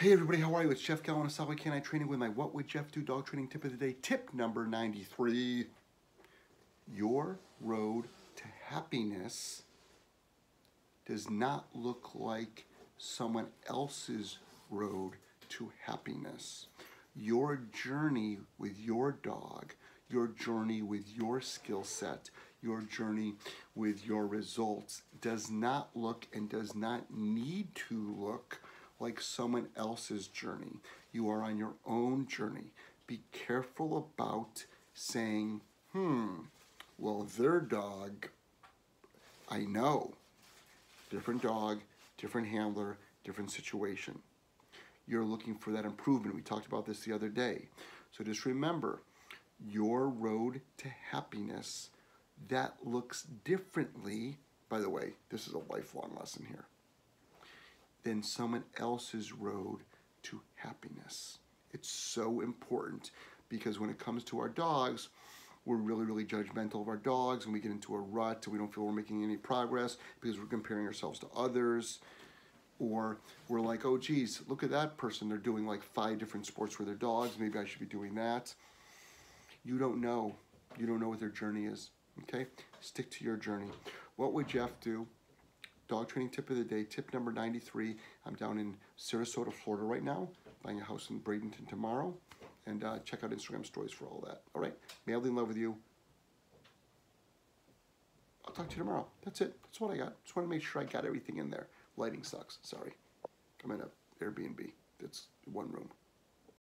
Hey everybody, how are you? It's Jeff Gellman of Solid K9 Training with my What Would Jeff Do Dog Training Tip of the Day. Tip number 93. Your road to happiness does not look like someone else's road to happiness. Your journey with your dog, your journey with your skill set, your journey with your results does not look and does not need to look like someone else's journey. You are on your own journey. Be careful about saying, hmm, well, their dog, I know. Different dog, different handler, different situation. You're looking for that improvement. We talked about this the other day. So just remember, your road to happiness, that looks differently. By the way, this is a lifelong lesson here than someone else's road to happiness. It's so important because when it comes to our dogs, we're really, really judgmental of our dogs and we get into a rut and we don't feel we're making any progress because we're comparing ourselves to others. Or we're like, oh, geez, look at that person. They're doing like five different sports with their dogs. Maybe I should be doing that. You don't know. You don't know what their journey is. Okay? Stick to your journey. What would Jeff do? Dog training tip of the day, tip number 93. I'm down in Sarasota, Florida right now, buying a house in Bradenton tomorrow. And uh, check out Instagram stories for all that. All right, madly in love with you. I'll talk to you tomorrow. That's it. That's what I got. Just want to make sure I got everything in there. Lighting sucks. Sorry. I'm in a Airbnb. That's one room.